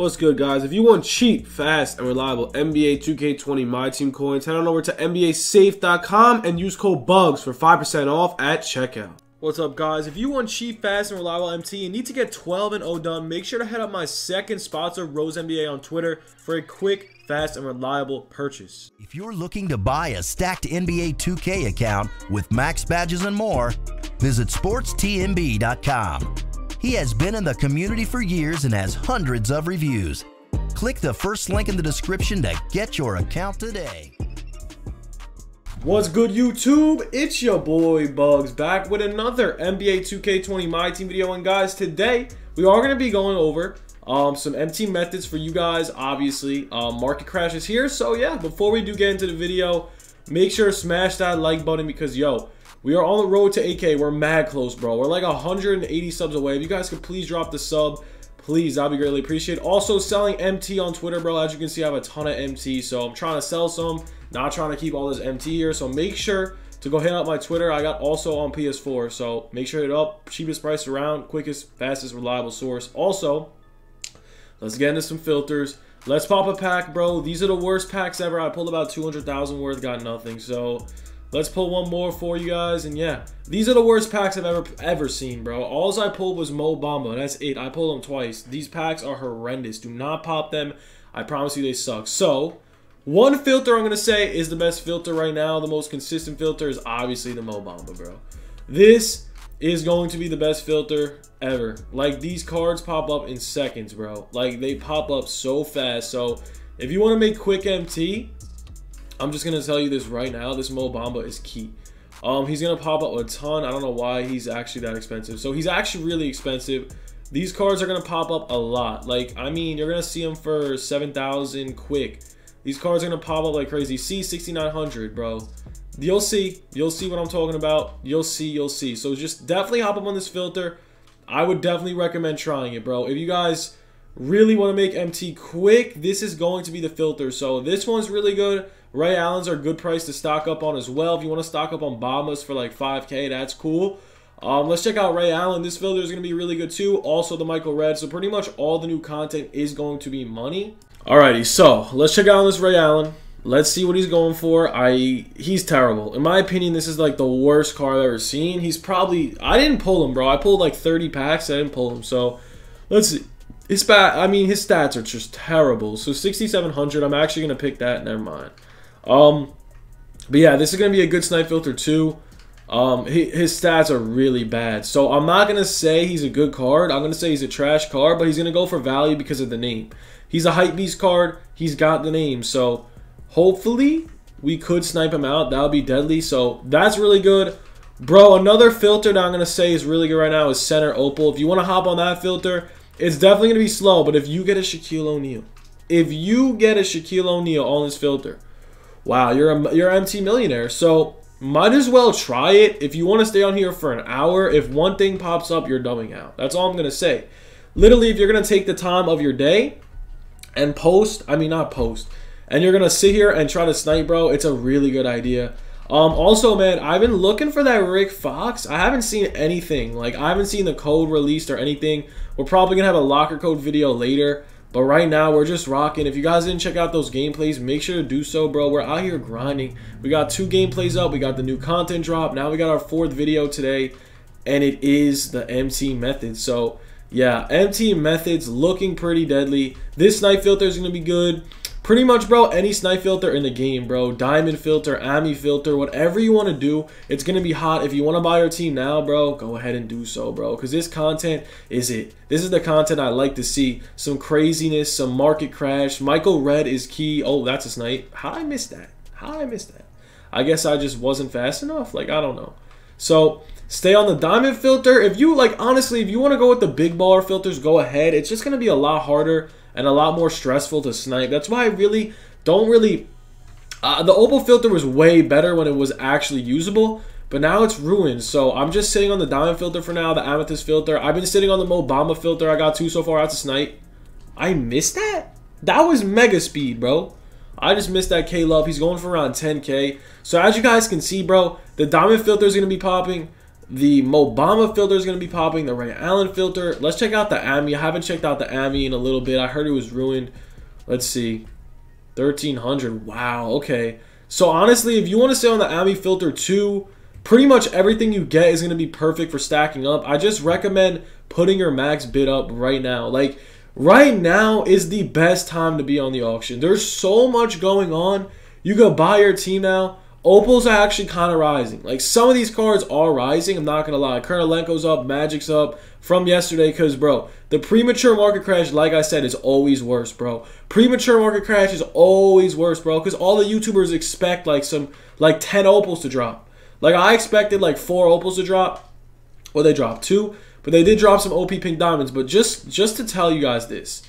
What's good, guys? If you want cheap, fast, and reliable NBA 2K20 My Team coins, head on over to NBASafe.com and use code BUGZ for 5% off at checkout. What's up, guys? If you want cheap, fast, and reliable MT and need to get 12 and 0 done, make sure to head up my second sponsor, Rose NBA, on Twitter for a quick, fast, and reliable purchase. If you're looking to buy a stacked NBA 2K account with max badges and more, visit SportsTNB.com. He has been in the community for years and has hundreds of reviews. Click the first link in the description to get your account today. What's good, YouTube? It's your boy Bugz back with another NBA 2K20 My Team video. And guys, today we are going to be going over um, some MT methods for you guys. Obviously, um, market crash is here. So yeah, before we do get into the video, make sure to smash that like button because yo, we are on the road to AK. We're mad close, bro. We're like 180 subs away. If you guys could please drop the sub, please, that'd be greatly appreciated. Also, selling MT on Twitter, bro. As you can see, I have a ton of MT. So I'm trying to sell some, not trying to keep all this MT here. So make sure to go hit up my Twitter. I got also on PS4. So make sure hit up. Cheapest price around, quickest, fastest, reliable source. Also, let's get into some filters. Let's pop a pack, bro. These are the worst packs ever. I pulled about 200,000 worth, got nothing. So Let's pull one more for you guys. And yeah, these are the worst packs I've ever ever seen, bro. Alls I pulled was Mo Bamba. That's it. I pulled them twice. These packs are horrendous. Do not pop them. I promise you they suck. So, one filter I'm going to say is the best filter right now. The most consistent filter is obviously the Mo Bamba, bro. This is going to be the best filter ever. Like, these cards pop up in seconds, bro. Like, they pop up so fast. So, if you want to make quick MT, I'm just gonna tell you this right now. This Mo Bamba is key. Um, he's gonna pop up a ton. I don't know why he's actually that expensive. So he's actually really expensive. These cards are gonna pop up a lot. Like I mean, you're gonna see them for 7,000 quick. These cards are gonna pop up like crazy. See 6,900, bro. You'll see. You'll see what I'm talking about. You'll see. You'll see. So just definitely hop up on this filter. I would definitely recommend trying it, bro. If you guys really want to make MT quick, this is going to be the filter. So this one's really good. Ray Allen's are a good price to stock up on as well. If you want to stock up on Bambas for like 5K, that's cool. Um, let's check out Ray Allen. This filter is going to be really good too. Also the Michael Redd. So pretty much all the new content is going to be money. Alrighty, so let's check out this Ray Allen. Let's see what he's going for. I he's terrible. In my opinion, this is like the worst car I've ever seen. He's probably I didn't pull him, bro. I pulled like 30 packs. I didn't pull him. So let's see. His stat, I mean, his stats are just terrible. So 6,700. I'm actually gonna pick that. Never mind. Um, but yeah, this is going to be a good snipe filter too. Um, his stats are really bad. So I'm not going to say he's a good card. I'm going to say he's a trash card, but he's going to go for value because of the name. He's a hype beast card. He's got the name. So hopefully we could snipe him out. That would be deadly. So that's really good. Bro, another filter that I'm going to say is really good right now is Center Opal. If you want to hop on that filter, it's definitely going to be slow. But if you get a Shaquille O'Neal, if you get a Shaquille O'Neal on this filter, wow, you're a you're an MT millionaire. So might as well try it. If you want to stay on here for an hour, if one thing pops up, you're dumbing out. That's all I'm gonna say. Literally, if you're gonna take the time of your day and post, I mean not post, and you're gonna sit here and try to snipe, bro, it's a really good idea. Um, also, man, I've been looking for that Rick Fox. I haven't seen anything. Like, I haven't seen the code released or anything. We're probably gonna have a locker code video later. But right now, we're just rocking. If you guys didn't check out those gameplays, make sure to do so, bro. We're out here grinding. We got two gameplays up. We got the new content drop. Now we got our fourth video today, and it is the MT method. So, yeah, MT methods looking pretty deadly. This snipe filter is going to be good. Pretty much, bro, any snipe filter in the game, bro. Diamond filter, Ami filter, whatever you want to do, it's going to be hot. If you want to buy your team now, bro, go ahead and do so, bro. Because this content is it. This is the content I like to see. Some craziness, some market crash. Michael Redd is key. Oh, that's a snipe. How did I missed that? How did I missed that? I guess I just wasn't fast enough. Like, I don't know. So, stay on the diamond filter. If you, like, honestly, if you want to go with the big baller filters, go ahead. It's just going to be a lot harder and a lot more stressful to snipe. That's why I really don't really. Uh, the opal filter was way better when it was actually usable, but now it's ruined. So I'm just sitting on the diamond filter for now, the amethyst filter. I've been sitting on the Mo Bamba filter. I got two so far out to snipe. I missed that? That was mega speed, bro. I just missed that K-Love. He's going for around 10K. So as you guys can see, bro, the diamond filter is going to be popping. The Mo Bamba filter is going to be popping. The Ray Allen filter. Let's check out the Ami. I haven't checked out the Ami in a little bit. I heard it was ruined. Let's see. 1300. Wow. Okay. So honestly, if you want to stay on the Ami filter too, pretty much everything you get is going to be perfect for stacking up. I just recommend putting your max bid up right now. Like right now is the best time to be on the auction. There's so much going on. You go buy your team now. Opals are actually kind of rising. Like some of these cards are rising. I'm not gonna lie. Kirilenko's up, Magic's up from yesterday. Cause bro, the premature market crash, like I said, is always worse, bro. Premature market crash is always worse, bro. Cause all the YouTubers expect like some like 10 opals to drop. Like I expected like four opals to drop. Well, they dropped two, but they did drop some OP pink diamonds. But just just to tell you guys this,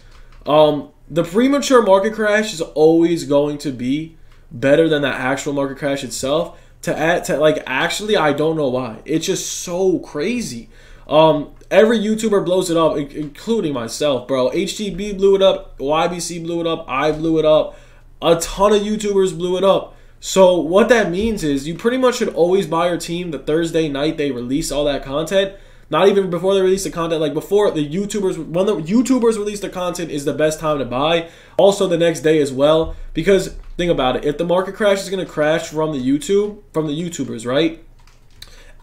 um, the premature market crash is always going to be better than the actual market crash itself. To add to like actually, I don't know why. It's just so crazy. Um, every YouTuber blows it up, including myself, bro. HTB blew it up, YBC blew it up, I blew it up. A ton of YouTubers blew it up. So what that means is you pretty much should always buy your team the Thursday night they release all that content. Not even before they release the content, like before the YouTubers, when the YouTubers release the content is the best time to buy. Also the next day as well, because think about it, if the market crash is gonna crash from the YouTube, from the YouTubers, right?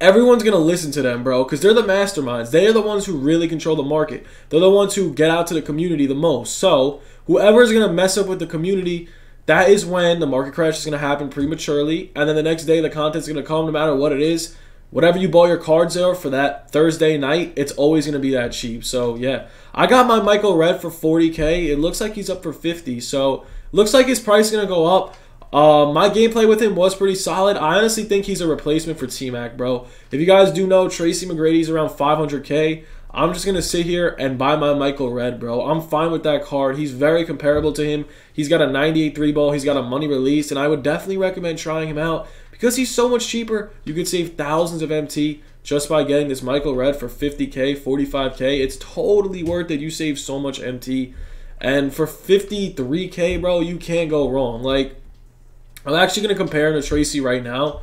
Everyone's gonna listen to them, bro, because they're the masterminds. They are the ones who really control the market. They're the ones who get out to the community the most. So whoever's gonna mess up with the community, that is when the market crash is gonna happen prematurely, and then the next day the content's gonna come no matter what it is whatever you bought your cards there for that Thursday night, it's always to be that cheap. So, yeah. I got my Michael Redd for 40K. It looks like he's up for 50. So, looks like his price is going to go up. Uh, my gameplay with him was pretty solid. I honestly think he's a replacement for T-Mac, bro. If you guys do know, Tracy McGrady's around 500K. I'm just going to sit here and buy my Michael Redd, bro. I'm fine with that card. He's very comparable to him. He's got a 98 3 ball. He's got a money release, and I would definitely recommend trying him out. Because he's so much cheaper, you could save thousands of MT just by getting this Michael Redd for 50k, 45k. It's totally worth it. You save so much MT. And for 53k, bro, you can't go wrong. Like, I'm actually going to compare him to Tracy right now.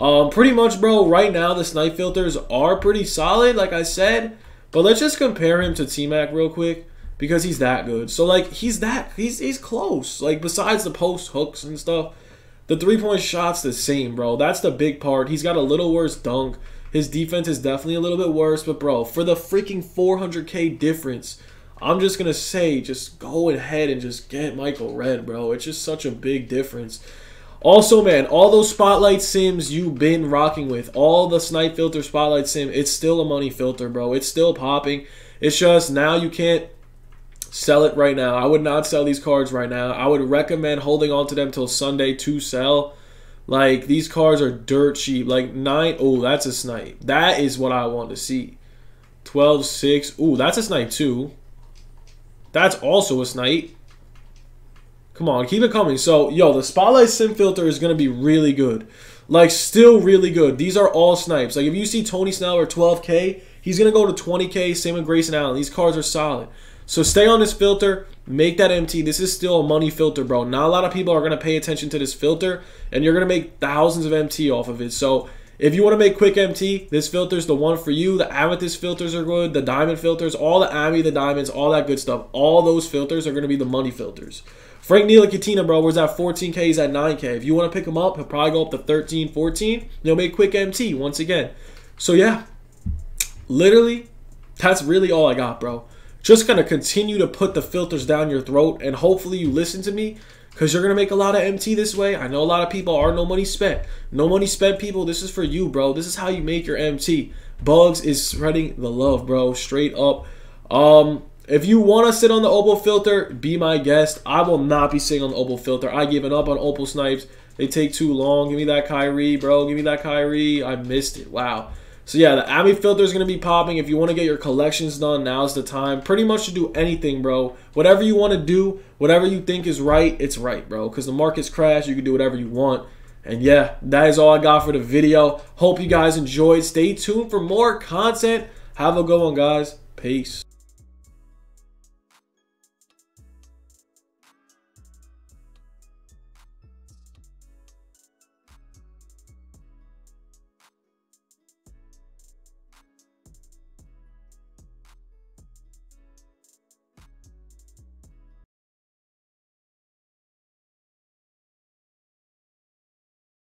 Um, pretty much, bro, right now the snipe filters are pretty solid, like I said. But let's just compare him to T-Mac real quick because he's that good. So, like, he's that, he's, he's close. Like, besides the post hooks and stuff, the three point shot's the same, bro. That's the big part. He's got a little worse dunk. His defense is definitely a little bit worse, but bro, for the freaking 400k difference, I'm just gonna say, just go ahead and just get Michael Redd, bro. It's just such a big difference. Also, man, all those spotlight sims you've been rocking with, all the snipe filter spotlight sim, it's still a money filter, bro. It's still popping. It's just now you can't Sell it right now. I would not sell these cards right now. I would recommend holding on to them till Sunday to sell. Like these cards are dirt cheap. Like nine. Oh, that's a snipe. That is what I want to see. 12, 6. Ooh, that's a snipe too. That's also a snipe. Come on, keep it coming. So, yo, the Spotlight Sim filter is going to be really good. Like, still really good. These are all snipes. Like, if you see Tony Snell or 12K, he's going to go to 20K. Same with Grayson Allen. These cards are solid. So stay on this filter, make that MT. This is still a money filter, bro. Not a lot of people are going to pay attention to this filter, and you're going to make thousands of MT off of it. So if you want to make quick MT, this filter is the one for you. The amethyst filters are good, the diamond filters, all the Ami, the diamonds, all that good stuff. All those filters are going to be the money filters. Frank Ntilikina, bro, was at 14K, he's at 9K. If you want to pick him up, he'll probably go up to 13, 14. He'll make quick MT once again. So yeah, literally, that's really all I got, bro just going to continue to put the filters down your throat and hopefully you listen to me because you're to make a lot of MT this way. I know a lot of people are no money spent. No money spent, people. This is for you, bro. This is how you make your MT. Bugz is spreading the love, bro. Straight up. Um, if you want to sit on the Opal filter, be my guest. I will not be sitting on the Opal filter. I given up on Opal snipes. They take too long. Give me that Kyrie, bro. Give me that Kyrie. I missed it. Wow. So yeah, the Ami filter is going to be popping. If you want to get your collections done, now's the time. Pretty much to do anything, bro. Whatever you want to do, whatever you think is right, it's right, bro. Because the market's crashed. You can do whatever you want. And yeah, that is all I got for the video. Hope you guys enjoyed. Stay tuned for more content. Have a good one, guys. Peace.